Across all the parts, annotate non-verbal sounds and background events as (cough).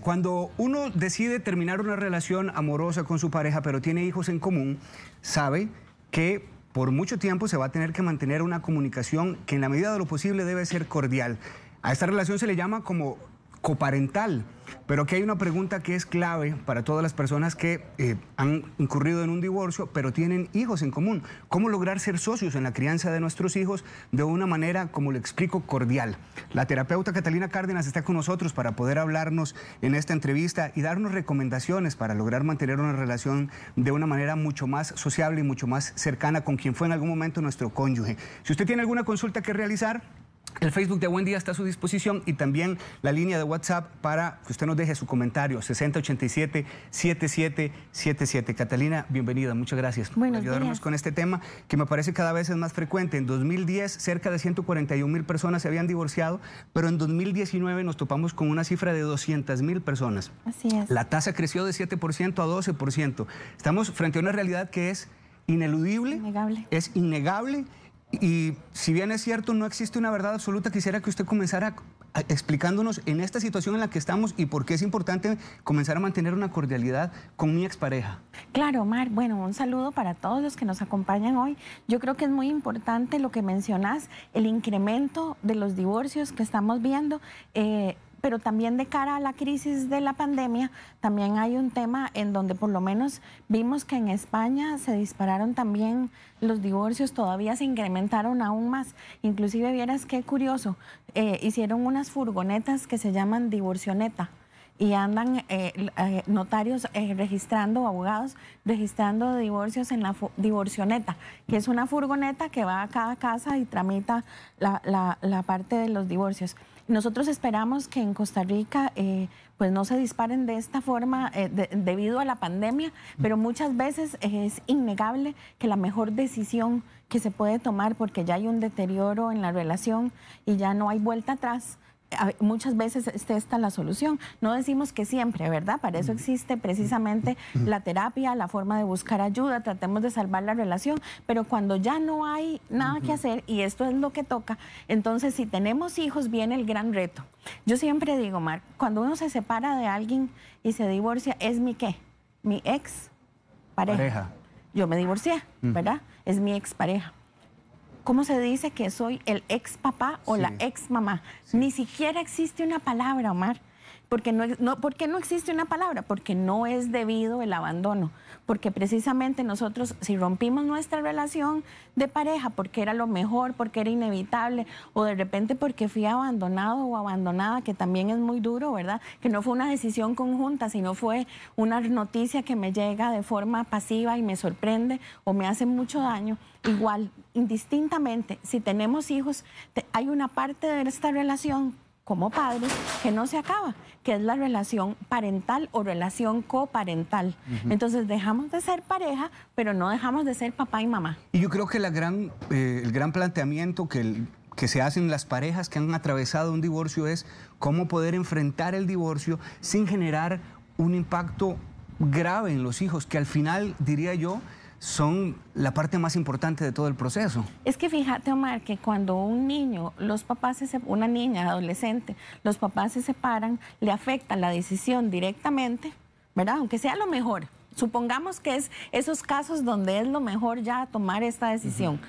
Cuando uno decide terminar una relación amorosa con su pareja, pero tiene hijos en común, sabe que por mucho tiempo se va a tener que mantener una comunicación que en la medida de lo posible debe ser cordial. A esta relación se le llama como coparental. Pero aquí hay una pregunta que es clave para todas las personas que eh, han incurrido en un divorcio, pero tienen hijos en común. ¿Cómo lograr ser socios en la crianza de nuestros hijos de una manera, como le explico, cordial? La terapeuta Catalina Cárdenas está con nosotros para poder hablarnos en esta entrevista y darnos recomendaciones para lograr mantener una relación de una manera mucho más sociable y mucho más cercana con quien fue en algún momento nuestro cónyuge. Si usted tiene alguna consulta que realizar, el Facebook de Buen Día está a su disposición y también la línea de WhatsApp para que usted nos deje su comentario, 6087-7777. Catalina, bienvenida, muchas gracias por ayudarnos con este tema que me parece cada vez es más frecuente. En 2010 cerca de 141 mil personas se habían divorciado, pero en 2019 nos topamos con una cifra de 200 mil personas. Así es. La tasa creció de 7% a 12%. Estamos frente a una realidad que es ineludible, innegable. es innegable y si bien es cierto, no existe una verdad absoluta, quisiera que usted comenzara explicándonos en esta situación en la que estamos y por qué es importante comenzar a mantener una cordialidad con mi expareja. Claro, Omar. Bueno, un saludo para todos los que nos acompañan hoy. Yo creo que es muy importante lo que mencionas, el incremento de los divorcios que estamos viendo. Eh, pero también de cara a la crisis de la pandemia, también hay un tema en donde por lo menos vimos que en España se dispararon también los divorcios, todavía se incrementaron aún más. Inclusive vieras qué curioso, eh, hicieron unas furgonetas que se llaman divorcioneta y andan eh, eh, notarios registrando, abogados registrando divorcios en la divorcioneta, que es una furgoneta que va a cada casa y tramita la parte de los divorcios. Nosotros esperamos que en Costa Rica eh, pues no se disparen de esta forma eh, debido a la pandemia, pero muchas veces es innegable que la mejor decisión que se puede tomar porque ya hay un deterioro en la relación y ya no hay vuelta atrás muchas veces es esta la solución. No decimos que siempre, ¿verdad? Para eso existe precisamente la terapia, la forma de buscar ayuda, tratemos de salvar la relación, pero cuando ya no hay nada que hacer y esto es lo que toca, entonces si tenemos hijos viene el gran reto. Yo siempre digo, Mar, cuando uno se separa de alguien y se divorcia, ¿es mi qué? Mi ex pareja. Yo me divorcié, ¿verdad? Es mi ex pareja. ¿Cómo se dice que soy el ex papá o la ex mamá? Ni siquiera existe una palabra, Omar. Porque no, no, ¿Por qué no existe una palabra? Porque no es debido el abandono. Porque precisamente nosotros, si rompimos nuestra relación de pareja porque era lo mejor, porque era inevitable, o de repente porque fui abandonado o abandonada, que también es muy duro, ¿verdad? Que no fue una decisión conjunta, sino fue una noticia que me llega de forma pasiva y me sorprende o me hace mucho daño. Igual, indistintamente, si tenemos hijos, hay una parte de esta relación como padres que no se acaba, que es la relación parental o relación coparental. Entonces dejamos de ser pareja, pero no dejamos de ser papá y mamá. Y yo creo que la gran, eh, el gran planteamiento que, que se hacen las parejas que han atravesado un divorcio es cómo poder enfrentar el divorcio sin generar un impacto grave en los hijos, que al final, diría yo, son la parte más importante de todo el proceso. Es que fíjate, Omar, que cuando un niño, los papás, se, una niña, adolescente, los papás se separan, le afecta la decisión directamente, ¿verdad? Aunque sea lo mejor. Supongamos que es esos casos donde es lo mejor ya tomar esta decisión.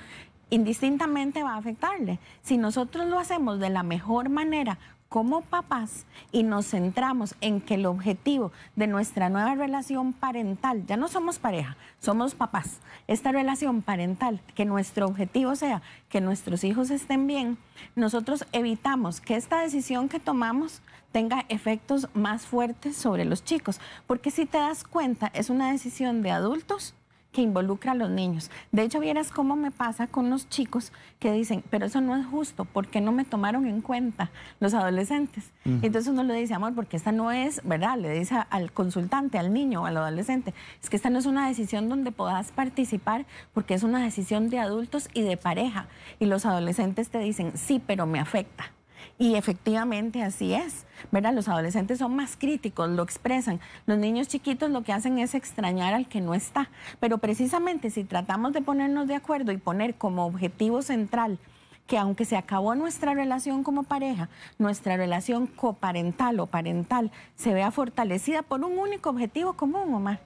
Indistintamente va a afectarle. Si nosotros lo hacemos de la mejor manera, como papás y nos centramos en que el objetivo de nuestra nueva relación parental, ya no somos pareja, somos papás, esta relación parental, que nuestro objetivo sea que nuestros hijos estén bien, nosotros evitamos que esta decisión que tomamos tenga efectos más fuertes sobre los chicos, porque si te das cuenta, es una decisión de adultos que involucra a los niños. De hecho, vieras cómo me pasa con los chicos que dicen, pero eso no es justo, ¿por qué no me tomaron en cuenta los adolescentes? Entonces uno le dice, amor, porque esta no es, ¿verdad? Le dice al consultante, al niño o al adolescente, es que esta no es una decisión donde puedas participar porque es una decisión de adultos y de pareja. Y los adolescentes te dicen, sí, pero me afecta. Y efectivamente así es, ¿verdad? Los adolescentes son más críticos, lo expresan. Los niños chiquitos lo que hacen es extrañar al que no está. Pero precisamente si tratamos de ponernos de acuerdo y poner como objetivo central que aunque se acabó nuestra relación como pareja, nuestra relación coparental o parental se vea fortalecida por un único objetivo común, Omar.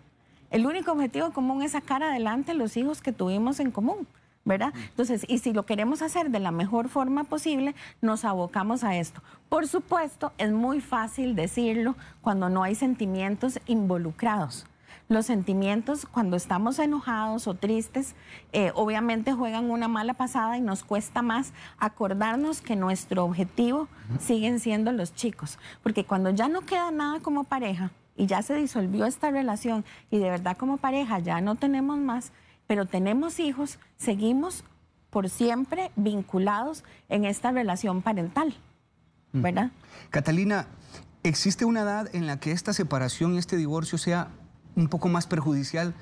El único objetivo común es sacar adelante los hijos que tuvimos en común. ¿Verdad? Entonces, y si lo queremos hacer de la mejor forma posible, nos abocamos a esto. Por supuesto, es muy fácil decirlo cuando no hay sentimientos involucrados. Los sentimientos cuando estamos enojados o tristes, eh, obviamente juegan una mala pasada y nos cuesta más acordarnos que nuestro objetivo siguen siendo los chicos. Porque cuando ya no queda nada como pareja y ya se disolvió esta relación y de verdad como pareja ya no tenemos más, pero tenemos hijos, seguimos por siempre vinculados en esta relación parental, ¿verdad? Catalina, ¿existe una edad en la que esta separación y este divorcio sea un poco más perjudicial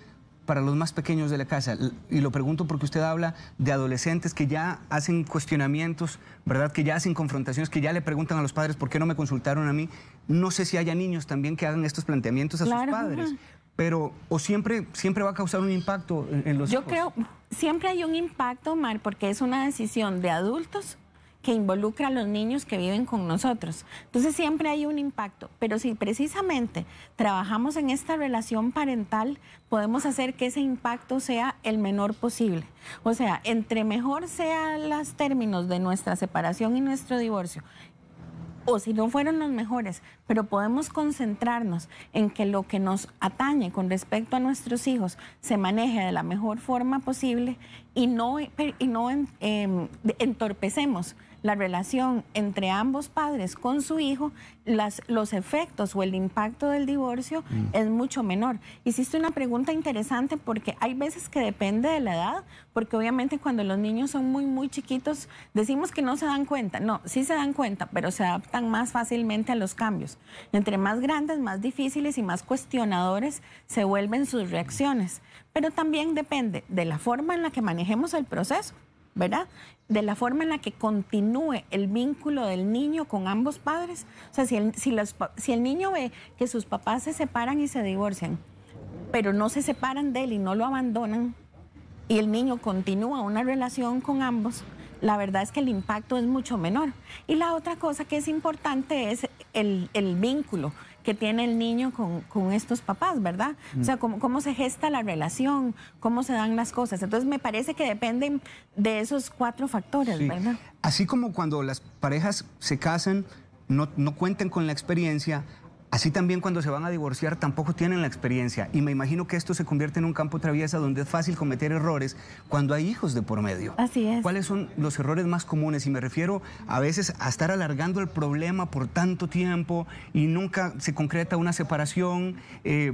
para los más pequeños de la casa? Y lo pregunto porque usted habla de adolescentes que ya hacen cuestionamientos, ¿verdad? Que ya hacen confrontaciones, que ya le preguntan a los padres por qué no me consultaron a mí. No sé si haya niños también que hagan estos planteamientos a sus padres pero o siempre, siempre va a causar un impacto en, los Yo creo, siempre hay un impacto, Mar, porque es una decisión de adultos que involucra a los niños que viven con nosotros. Entonces siempre hay un impacto, pero si precisamente trabajamos en esta relación parental, podemos hacer que ese impacto sea el menor posible. O sea, entre mejor sean los términos de nuestra separación y nuestro divorcio o si no fueron los mejores, pero podemos concentrarnos en que lo que nos atañe con respecto a nuestros hijos se maneje de la mejor forma posible y no, y no em, entorpecemos la relación entre ambos padres con su hijo, las, los efectos o el impacto del divorcio mm. es mucho menor. Hiciste una pregunta interesante porque hay veces que depende de la edad, porque obviamente cuando los niños son muy, muy chiquitos, decimos que no se dan cuenta. No, sí se dan cuenta, pero se adaptan más fácilmente a los cambios. Entre más grandes, más difíciles y más cuestionadores se vuelven sus reacciones. Pero también depende de la forma en la que manejemos el proceso. ¿Verdad? De la forma en la que continúe el vínculo del niño con ambos padres. O sea, si el, niño ve que sus papás se separan y se divorcian, pero no se separan de él y no lo abandonan, y el niño continúa una relación con ambos, la verdad es que el impacto es mucho menor. Y la otra cosa que es importante es el vínculo que tiene el niño con, estos papás, ¿verdad? O sea, cómo, cómo, se gesta la relación, cómo se dan las cosas. Entonces, me parece que dependen de esos cuatro factores, ¿verdad? Así como cuando las parejas se casan, no, no cuenten con la experiencia, Así también cuando se van a divorciar tampoco tienen la experiencia y me imagino que esto se convierte en un campo traviesa donde es fácil cometer errores cuando hay hijos de por medio. Así es. ¿Cuáles son los errores más comunes? Y me refiero a veces a estar alargando el problema por tanto tiempo y nunca se concreta una separación. Eh,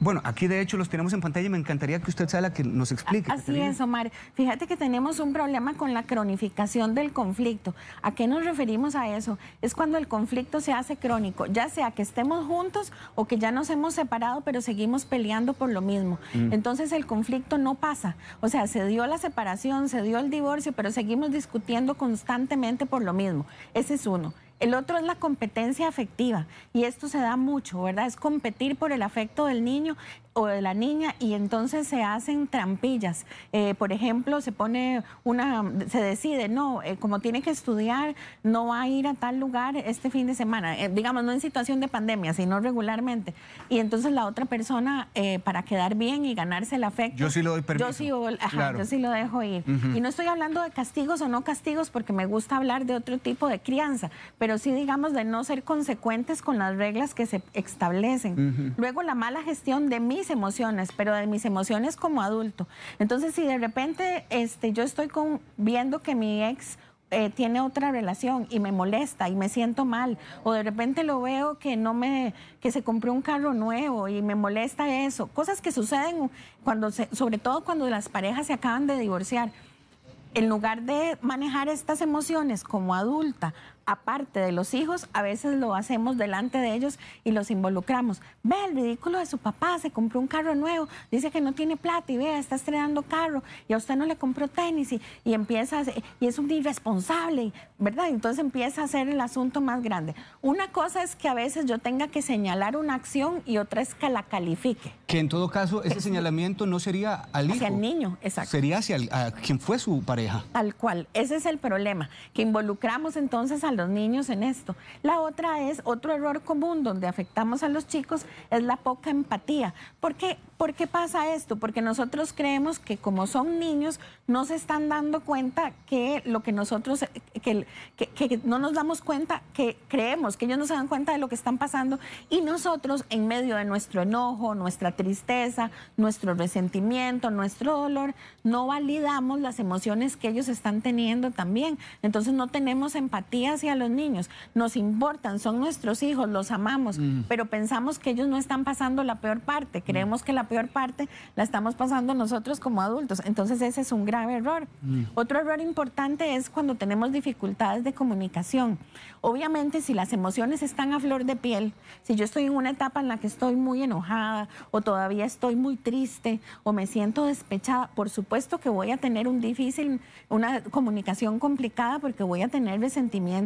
bueno, aquí de hecho los tenemos en pantalla y me encantaría que usted sea la que nos explique. Así es, Omar. Fíjate que tenemos un problema con la cronificación del conflicto. ¿A qué nos referimos a eso? Es cuando el conflicto se hace crónico, ya sea que estemos juntos o que ya nos hemos separado, pero seguimos peleando por lo mismo. Mm. Entonces el conflicto no pasa. O sea, se dio la separación, se dio el divorcio, pero seguimos discutiendo constantemente por lo mismo. Ese es uno. El otro es la competencia afectiva y esto se da mucho, ¿verdad? Es competir por el afecto del niño o de la niña y entonces se hacen trampillas. Eh, por ejemplo, se pone una, se decide, no, eh, como tiene que estudiar, no va a ir a tal lugar este fin de semana, eh, digamos, no en situación de pandemia, sino regularmente. Y entonces la otra persona, para quedar bien y ganarse el afecto. Yo sí lo doy permiso. Yo sí, yo sí lo dejo ir. Y no estoy hablando de castigos o no castigos porque me gusta hablar de otro tipo de crianza, pero sí, digamos, de no ser consecuentes con las reglas que se establecen. Luego, la mala gestión de emociones, pero de mis emociones como adulto. Entonces, si de repente este, yo estoy con, viendo que mi ex eh, tiene otra relación y me molesta y me siento mal o de repente lo veo que no me que se compró un carro nuevo y me molesta eso cosas que suceden cuando se, sobre todo cuando las parejas se acaban de divorciar en lugar de manejar estas emociones como adulta aparte de los hijos, a veces lo hacemos delante de ellos y los involucramos. Ve el ridículo de su papá, se compró un carro nuevo, dice que no tiene plata y vea, está estrenando carro y a usted no le compró tenis y, y empieza, y es un irresponsable, ¿verdad? Entonces empieza a ser el asunto más grande. Una cosa es que a veces yo tenga que señalar una acción y otra es que la califique. Que en todo caso, ese señalamiento no sería al hijo. Hacia el niño, exacto. Sería hacia quien fue su pareja. Tal cual. Ese es el problema, que involucramos entonces a los niños en esto. La otra es, otro error común donde afectamos a los chicos, es la poca empatía. ¿Por qué, ¿Por qué pasa esto? Porque nosotros creemos que como son niños, no se están dando cuenta que lo que nosotros, que, que no nos damos cuenta, que creemos que ellos no se dan cuenta de lo que están pasando y nosotros en medio de nuestro enojo, nuestra tristeza, nuestro resentimiento, nuestro dolor, no validamos las emociones que ellos están teniendo también. Entonces no tenemos empatía hacia los niños. Nos importan, son nuestros hijos, los amamos, mm. pero pensamos que ellos no están pasando la peor parte. Creemos que la peor parte la estamos pasando nosotros como adultos. Entonces ese es un grave error. Mm. Otro error importante es cuando tenemos dificultades de comunicación. Obviamente si las emociones están a flor de piel, si yo estoy en una etapa en la que estoy muy enojada o todavía estoy muy triste o me siento despechada, por supuesto que voy a tener un difícil, una comunicación complicada porque voy a tener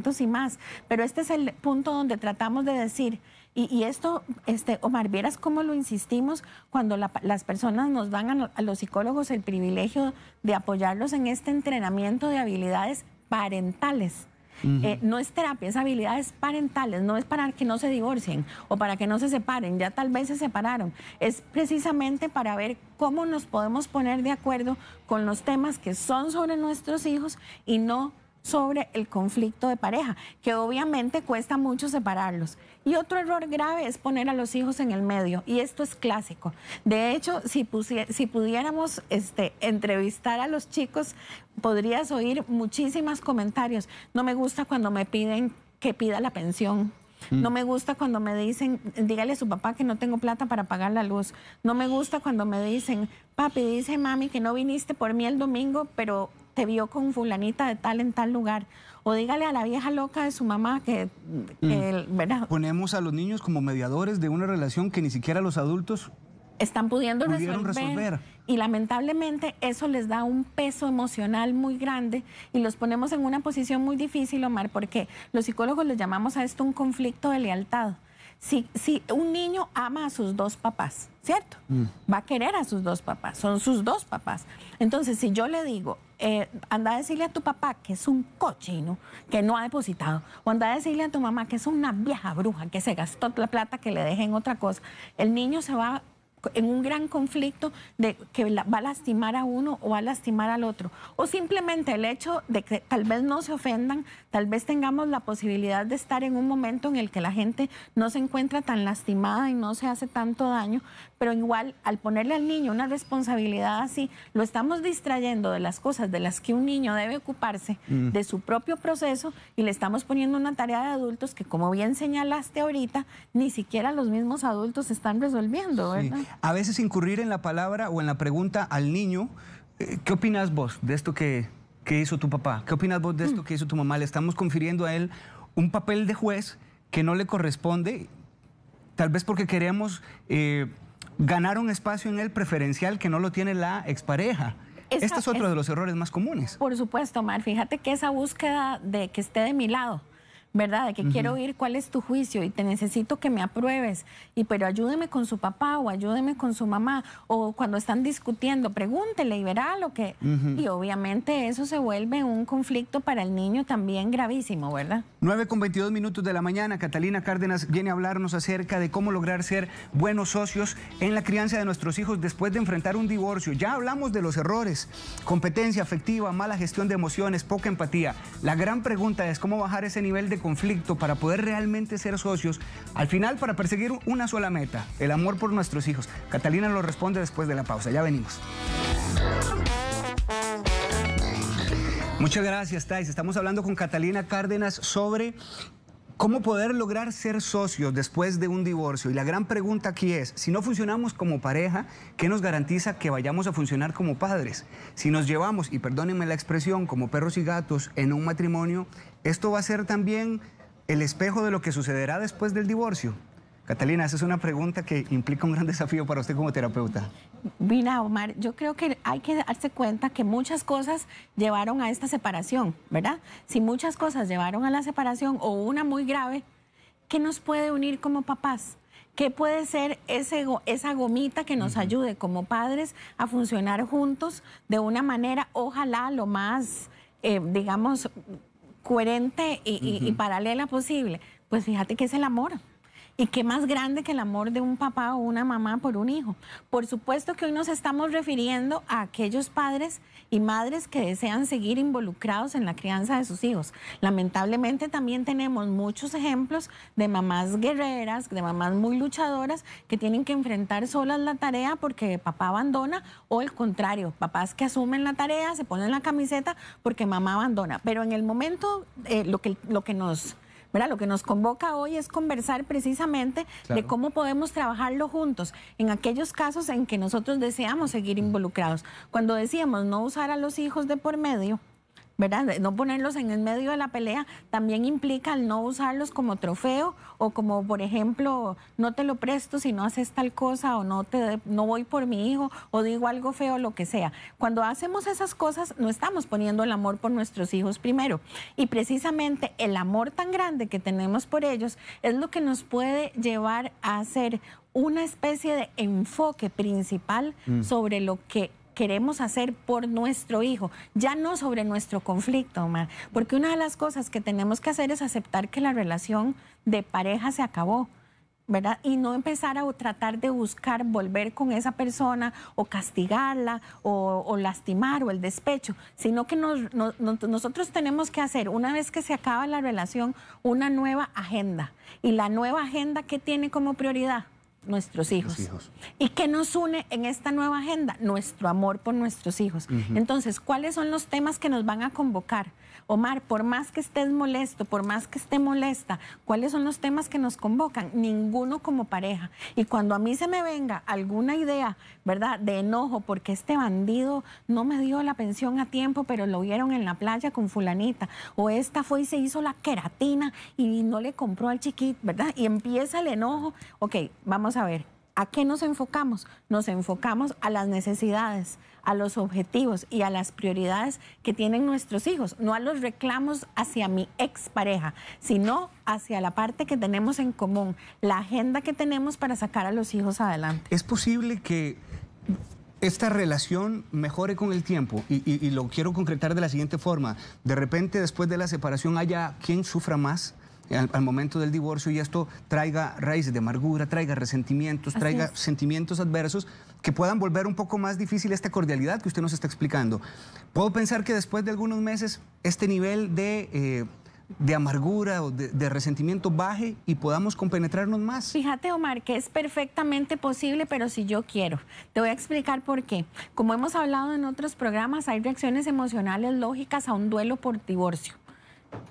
resentimientos y más. Pero este es el punto donde tratamos de decir, y, esto, este, Omar, vieras cómo lo insistimos cuando las personas nos dan a, a los psicólogos el privilegio de apoyarlos en este entrenamiento de habilidades parentales. Eh, no es terapia, es habilidades parentales, no es para que no se divorcien o para que no se separen, ya tal vez se separaron. Es precisamente para ver cómo nos podemos poner de acuerdo con los temas que son sobre nuestros hijos y no sobre el conflicto de pareja, que obviamente cuesta mucho separarlos. Y otro error grave es poner a los hijos en el medio, y esto es clásico. De hecho, si, si pudiéramos este, entrevistar a los chicos, podrías oír muchísimos comentarios. No me gusta cuando me piden que pida la pensión. Mm. No me gusta cuando me dicen, dígale a su papá que no tengo plata para pagar la luz. No me gusta cuando me dicen, papi, dice mami que no viniste por mí el domingo, pero te vio con fulanita de tal en tal lugar. O dígale a la vieja loca de su mamá que, mm. Ponemos a los niños como mediadores de una relación que ni siquiera los adultos están pudiendo resolver, Y lamentablemente eso les da un peso emocional muy grande y los ponemos en una posición muy difícil, Omar, porque los psicólogos les llamamos a esto un conflicto de lealtad. Si, si un niño ama a sus dos papás, ¿cierto? Mm. Va a querer a sus dos papás, son sus dos papás. Entonces, si yo le digo, eh, anda a decirle a tu papá que es un cochino, que no ha depositado, o anda a decirle a tu mamá que es una vieja bruja, que se gastó la plata, que le dejen otra cosa, el niño se va en un gran conflicto de que va a lastimar a uno o va a lastimar al otro. O simplemente el hecho de que tal vez no se ofendan, tal vez tengamos la posibilidad de estar en un momento en el que la gente no se encuentra tan lastimada y no se hace tanto daño, pero igual al ponerle al niño una responsabilidad así, lo estamos distrayendo de las cosas de las que un niño debe ocuparse, mm. de su propio proceso, y le estamos poniendo una tarea de adultos que, como bien señalaste ahorita, ni siquiera los mismos adultos están resolviendo, ¿verdad? A veces incurrir en la palabra o en la pregunta al niño, eh, ¿qué opinas vos de esto que, hizo tu papá? ¿Qué opinas vos de esto mm. que hizo tu mamá? Le estamos confiriendo a él un papel de juez que no le corresponde, tal vez porque queremos... Eh, ganar un espacio en él preferencial que no lo tiene la expareja. este es otro de los errores más comunes. Por supuesto, Mar. Fíjate que esa búsqueda de que esté de mi lado, ¿verdad? De que quiero oír cuál es tu juicio y te necesito que me apruebes, y pero ayúdeme con su papá o ayúdeme con su mamá, o cuando están discutiendo, pregúntele y verá lo que... Y obviamente eso se vuelve un conflicto para el niño también gravísimo, ¿verdad? 9 con 22 minutos de la mañana, Catalina Cárdenas viene a hablarnos acerca de cómo lograr ser buenos socios en la crianza de nuestros hijos después de enfrentar un divorcio. Ya hablamos de los errores, competencia afectiva, mala gestión de emociones, poca empatía. La gran pregunta es cómo bajar ese nivel de conflicto para poder realmente ser socios, al final para perseguir una sola meta, el amor por nuestros hijos. Catalina lo responde después de la pausa. Ya venimos. Muchas gracias, Thais. Estamos hablando con Catalina Cárdenas sobre ¿Cómo poder lograr ser socios después de un divorcio? Y la gran pregunta aquí es, si no funcionamos como pareja, ¿qué nos garantiza que vayamos a funcionar como padres? Si nos llevamos, y perdónenme la expresión, como perros y gatos en un matrimonio, ¿esto va a ser también el espejo de lo que sucederá después del divorcio? Catalina, esa es una pregunta que implica un gran desafío para usted como terapeuta. Mira, Omar, yo creo que hay que darse cuenta que muchas cosas llevaron a esta separación, ¿verdad? Si muchas cosas llevaron a la separación o una muy grave, ¿qué nos puede unir como papás? ¿Qué puede ser ese, esa gomita que nos ayude como padres a funcionar juntos de una manera, ojalá lo más, eh, digamos, coherente y paralela posible? Pues fíjate que es el amor. ¿Y qué más grande que el amor de un papá o una mamá por un hijo? Por supuesto que hoy nos estamos refiriendo a aquellos padres y madres que desean seguir involucrados en la crianza de sus hijos. Lamentablemente también tenemos muchos ejemplos de mamás guerreras, de mamás muy luchadoras que tienen que enfrentar solas la tarea porque papá abandona o el contrario, papás que asumen la tarea, se ponen la camiseta porque mamá abandona. Pero en el momento, eh, lo, que, lo que nos lo que nos convoca hoy es conversar precisamente de cómo podemos trabajarlo juntos en aquellos casos en que nosotros deseamos seguir involucrados. Cuando decíamos no usar a los hijos de por medio, ¿verdad? No ponerlos en el medio de la pelea también implica el no usarlos como trofeo o como, por ejemplo, no te lo presto si no haces tal cosa o no, te, no voy por mi hijo o digo algo feo, lo que sea. Cuando hacemos esas cosas, no estamos poniendo el amor por nuestros hijos primero. Y precisamente el amor tan grande que tenemos por ellos es lo que nos puede llevar a hacer una especie de enfoque principal mm. sobre lo que queremos hacer por nuestro hijo, ya no sobre nuestro conflicto, Omar. Porque una de las cosas que tenemos que hacer es aceptar que la relación de pareja se acabó. ¿verdad? Y no empezar a tratar de buscar volver con esa persona o castigarla o, lastimar o el despecho, sino que nosotros tenemos que hacer, una vez que se acaba la relación, una nueva agenda. Y la nueva agenda que tiene como prioridad nuestros hijos. ¿Y qué nos une en esta nueva agenda? Nuestro amor por nuestros hijos. Entonces, ¿cuáles son los temas que nos van a convocar? Omar, por más que estés molesto, por más que esté molesta, ¿cuáles son los temas que nos convocan? Ninguno como pareja. Y cuando a mí se me venga alguna idea, ¿verdad?, de enojo porque este bandido no me dio la pensión a tiempo, pero lo vieron en la playa con fulanita, o esta fue y se hizo la queratina y no le compró al chiquito, ¿verdad? Y empieza el enojo. Ok, vamos a ver, ¿a qué nos enfocamos? Nos enfocamos a las necesidades, a los objetivos y a las prioridades que tienen nuestros hijos, no a los reclamos hacia mi expareja, sino hacia la parte que tenemos en común, la agenda que tenemos para sacar a los hijos adelante. ¿Es posible que esta relación mejore con el tiempo y, lo quiero concretar de la siguiente forma. De repente, después de la separación, haya quien sufra más al, momento del divorcio y esto traiga raíces de amargura, traiga resentimientos, traiga sentimientos adversos que puedan volver un poco más difícil esta cordialidad que usted nos está explicando. Puedo pensar que después de algunos meses este nivel de... Eh, de amargura o de, de, resentimiento baje y podamos compenetrarnos más. Fíjate, Omar, que es perfectamente posible, pero si yo quiero. Te voy a explicar por qué. Como hemos hablado en otros programas, hay reacciones emocionales lógicas a un duelo por divorcio.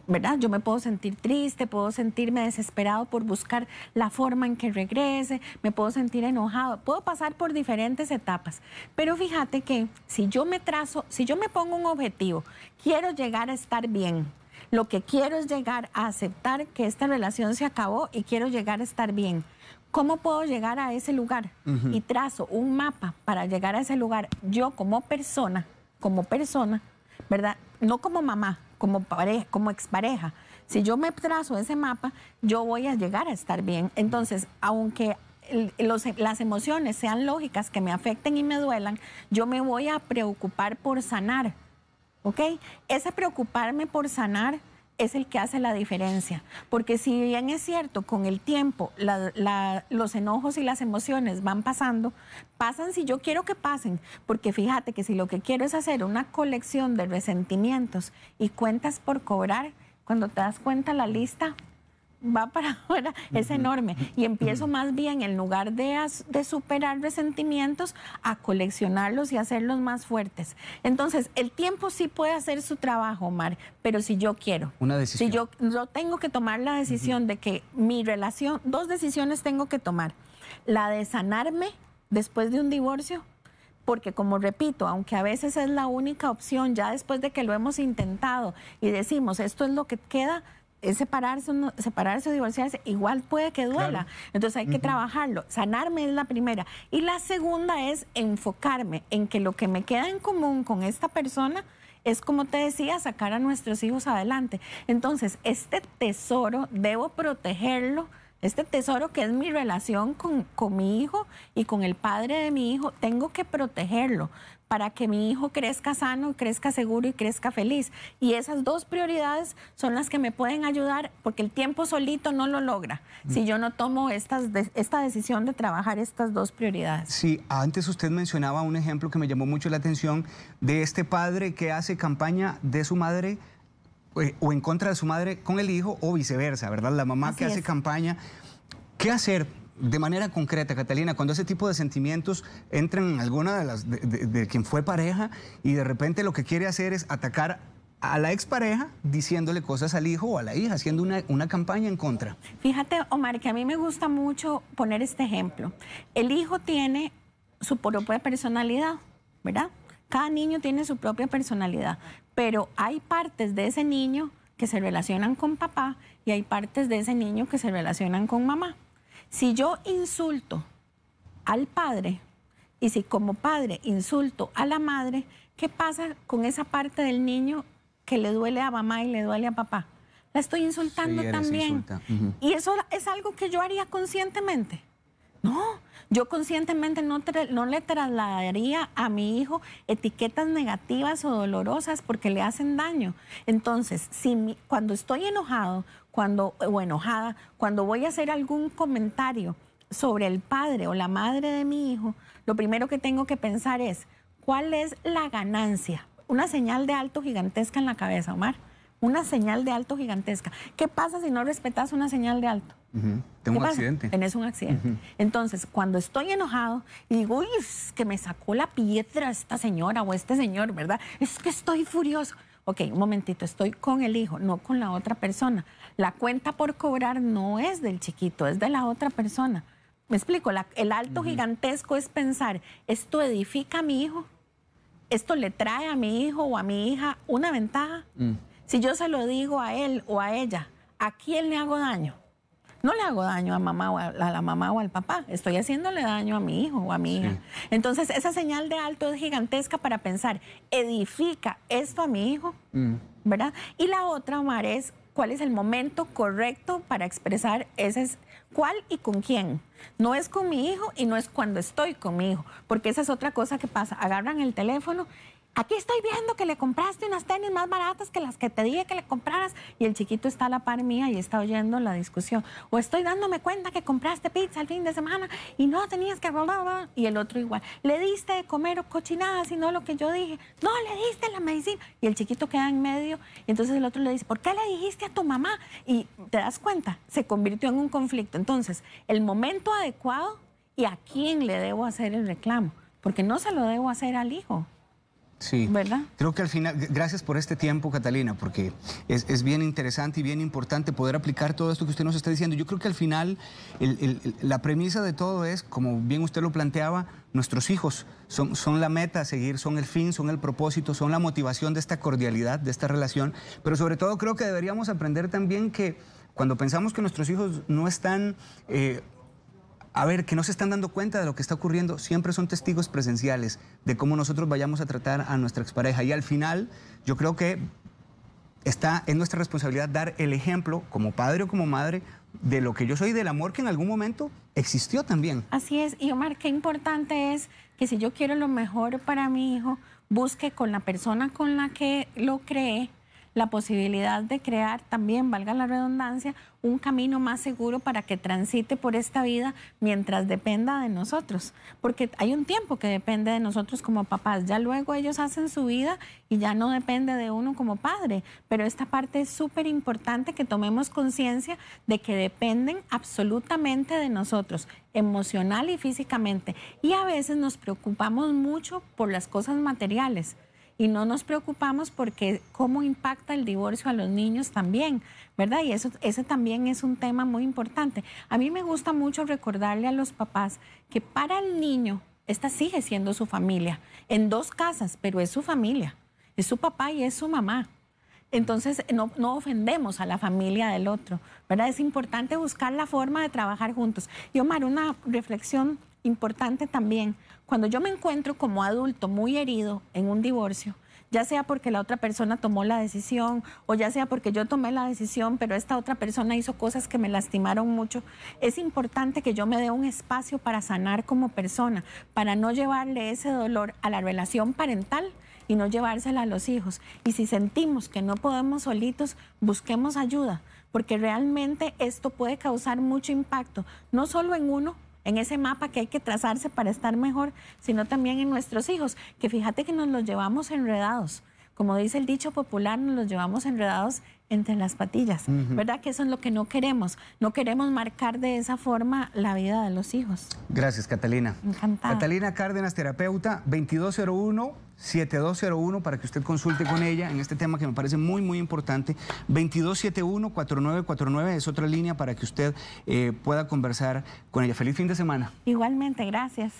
¿Verdad? Yo me puedo sentir triste, puedo sentirme desesperado por buscar la forma en que regrese, me puedo sentir enojado, puedo pasar por diferentes etapas. Pero fíjate que si yo me trazo, si yo me pongo un objetivo, quiero llegar a estar bien, lo que quiero es llegar a aceptar que esta relación se acabó y quiero llegar a estar bien. ¿Cómo puedo llegar a ese lugar? Y trazo un mapa para llegar a ese lugar. Yo como persona, como persona, ¿verdad? No como mamá, como, pareja, como expareja. Si yo me trazo ese mapa, yo voy a llegar a estar bien. Entonces, aunque las emociones sean lógicas, que me afecten y me duelan, yo me voy a preocupar por sanar. ¿Ok? Ese preocuparme por sanar es el que hace la diferencia. Porque si bien es cierto, con el tiempo los enojos y las emociones van pasando, pasan si yo quiero que pasen. Porque fíjate que si lo que quiero es hacer una colección de resentimientos y cuentas por cobrar, cuando te das cuenta la lista va para (laughs) afuera, es enorme. Y empiezo más bien, en lugar de, de superar resentimientos, a coleccionarlos y hacerlos más fuertes. Entonces, el tiempo sí puede hacer su trabajo, Omar, pero si yo quiero. Una decisión. Si yo, yo tengo que tomar la decisión de que mi relación, dos decisiones tengo que tomar. La de sanarme después de un divorcio porque como repito, aunque a veces es la única opción, ya después de que lo hemos intentado y decimos, esto es lo que queda, es separarse, separarse o divorciarse, igual puede que duela. Entonces hay que trabajarlo. Sanarme es la primera. Y la segunda es enfocarme en que lo que me queda en común con esta persona es, como te decía, sacar a nuestros hijos adelante. Entonces, este tesoro debo protegerlo este tesoro que es mi relación con, con mi hijo y con el padre de mi hijo, tengo que protegerlo para que mi hijo crezca sano, crezca seguro y crezca feliz. Y esas dos prioridades son las que me pueden ayudar porque el tiempo solito no lo logra si yo no tomo estas, esta decisión de trabajar estas dos prioridades. Sí, antes usted mencionaba un ejemplo que me llamó mucho la atención de este padre que hace campaña de su madre eh, o en contra de su madre con el hijo o viceversa, ¿verdad? La mamá que hace campaña. ¿Qué hacer? De manera concreta, Catalina, cuando ese tipo de sentimientos entran en alguna de las de, quien fue pareja y de repente lo que quiere hacer es atacar a la expareja diciéndole cosas al hijo o a la hija, haciendo una, una, campaña en contra. Fíjate, Omar, que a mí me gusta mucho poner este ejemplo. El hijo tiene su propia personalidad, ¿verdad? Cada niño tiene su propia personalidad, pero hay partes de ese niño que se relacionan con papá y hay partes de ese niño que se relacionan con mamá. Si yo insulto al padre y si como padre insulto a la madre, ¿qué pasa con esa parte del niño que le duele a mamá y le duele a papá? La estoy insultando también. Y eso es algo que yo haría conscientemente. No, yo conscientemente no, le trasladaría a mi hijo etiquetas negativas o dolorosas porque le hacen daño. Entonces, si cuando estoy enojado, cuando, o enojada, cuando voy a hacer algún comentario sobre el padre o la madre de mi hijo, lo primero que tengo que pensar es, ¿cuál es la ganancia? Una señal de alto gigantesca en la cabeza, Omar. Una señal de alto gigantesca. ¿Qué pasa si no respetas una señal de alto? Tengo un accidente. Tenés un accidente. Entonces, cuando estoy enojado y digo, uy, es que me sacó la piedra esta señora o este señor, ¿verdad? Es que estoy furioso. Ok, un momentito, estoy con el hijo, no con la otra persona. La cuenta por cobrar no es del chiquito, es de la otra persona. Me explico, el alto gigantesco es pensar, ¿esto edifica a mi hijo? ¿Esto le trae a mi hijo o a mi hija una ventaja? Mm. Si yo se lo digo a él o a ella, ¿a quién le hago daño? no le hago daño a mamá o a la mamá o al papá, estoy haciéndole daño a mi hijo o a mi hija. Entonces, esa señal de alto es gigantesca para pensar, edifica esto a mi hijo, mm. ¿verdad? Y la otra, Omar, es cuál es el momento correcto para expresar ese cuál y con quién. No es con mi hijo y no es cuando estoy con mi hijo, porque esa es otra cosa que pasa. Agarran el teléfono aquí estoy viendo que le compraste unas tenis más baratas que las que te dije que le compraras y el chiquito está a la par mía y está oyendo la discusión. O estoy dándome cuenta que compraste pizza el fin de semana y no tenías que... Y el otro igual, le diste de comer o cochinadas y no lo que yo dije. No, le diste la medicina. Y el chiquito queda en medio y entonces el otro le dice, ¿por qué le dijiste a tu mamá? Y te das cuenta, se convirtió en un conflicto. Entonces, el momento adecuado y a quién le debo hacer el reclamo, porque no se lo debo hacer al hijo. Sí, ¿verdad? Creo que al final, gracias por este tiempo, Catalina, porque es, bien interesante y bien importante poder aplicar todo esto que usted nos está diciendo. Yo creo que al final la premisa de todo es, como bien usted lo planteaba, nuestros hijos son, son la meta a seguir, son el fin, son el propósito, son la motivación de esta cordialidad, de esta relación, pero sobre todo creo que deberíamos aprender también que cuando pensamos que nuestros hijos no están... Eh, a ver, que no se están dando cuenta de lo que está ocurriendo, siempre son testigos presenciales de cómo nosotros vayamos a tratar a nuestra expareja. Y al final, yo creo que está en nuestra responsabilidad dar el ejemplo, como padre o como madre, de lo que yo soy, del amor que en algún momento existió también. Así es. Y Omar, qué importante es que si yo quiero lo mejor para mi hijo, busque con la persona con la que lo cree la posibilidad de crear también, valga la redundancia, un camino más seguro para que transite por esta vida mientras dependa de nosotros. Porque hay un tiempo que depende de nosotros como papás. Ya luego ellos hacen su vida y ya no depende de uno como padre. Pero esta parte es súper importante que tomemos conciencia de que dependen absolutamente de nosotros, emocional y físicamente. Y a veces nos preocupamos mucho por las cosas materiales y no nos preocupamos porque cómo impacta el divorcio a los niños también, ¿verdad? Y eso ese también es un tema muy importante. A mí me gusta mucho recordarle a los papás que para el niño esta sigue siendo su familia, en dos casas, pero es su familia, es su papá y es su mamá. Entonces no, no, ofendemos a la familia del otro, ¿verdad? Es importante buscar la forma de trabajar juntos. Y Omar, una reflexión importante también. Cuando yo me encuentro como adulto muy herido en un divorcio, ya sea porque la otra persona tomó la decisión o ya sea porque yo tomé la decisión, pero esta otra persona hizo cosas que me lastimaron mucho, es importante que yo me dé un espacio para sanar como persona, para no llevarle ese dolor a la relación parental y no llevársela a los hijos. Y si sentimos que no podemos solitos, busquemos ayuda, porque realmente esto puede causar mucho impacto, no solo en uno, en ese mapa que hay que trazarse para estar mejor, sino también en nuestros hijos, que fíjate que nos los llevamos enredados. Como dice el dicho popular, nos los llevamos enredados entre las patillas, ¿verdad? Que eso es lo que no queremos. No queremos marcar de esa forma la vida de los hijos. Gracias, Catalina. Encantada. Catalina Cárdenas, terapeuta, 2201-7201 para que usted consulte con ella en este tema que me parece muy, muy importante. 2271-4949 es otra línea para que usted eh, pueda conversar con ella. Feliz fin de semana. Igualmente, gracias.